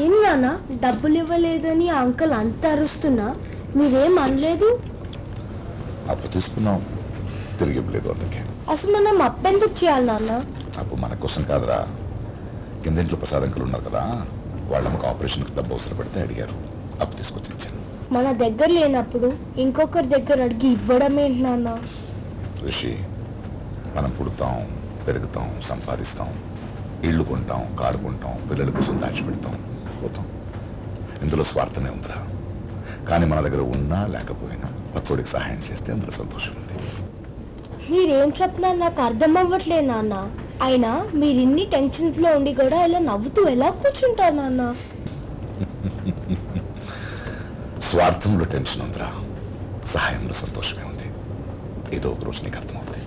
ఏం నాన్న? డబ్బులు ఇవ్వలేదని ఆ అంకుల్ అంత అరుస్తున్నా? మీరేం అనలేదు? అప్పు తీసుకున్నాం. తిరిగి ఇవ్వలేదు అందుకే. అసలు మనం అప్పెందుకు చేయాలి నాన్న? అప్పు మన కోసం కాదురా. కిందింట్లో ప్రసాద్ అంకులు ఉన్నారు కదా వాళ్ళ అమ్మకు ఆపరేషన్కి డబ్బు అవసరం పడితే అడిగారు. అప్పు తీసుకొచ్చి ఇచ్చాను మన దగ్గర లేనప్పుడు ఇంకొకరి దగ్గర అడిగి ఇవ్వడం ఏంటి నాన్న? రిషి మనం పుడతాం పెరుగుతాం సంపాదిస్తాం. ఇళ్ళు కొంటాం కారు కొంటాం పిల్లల కోసం దాచిపెడతాం. ఇందులో స్వార్థమే ఉందిరా. కానీ మన దగ్గర ఉన్నా లేకపోయినా పక్కోడికి సహాయం చేస్తే అందులో సంతోషం ఉంది. మీరేం చెప్తున్నారు నాకు అర్థం అవ్వట్లేదు నాన్న. అయినా మీరు ఇన్ని టెన్షన్స్లో ఉండి కూడా ఇలా నవ్వుతూ ఎలా కూర్చుంటారు నాన్న? స్వార్థంలో టెన్షన్ ఉందిరా. సహాయంలో సంతోషమే ఉంది. ఏదో ఒక రోజు నీకు అర్థమవుతుంది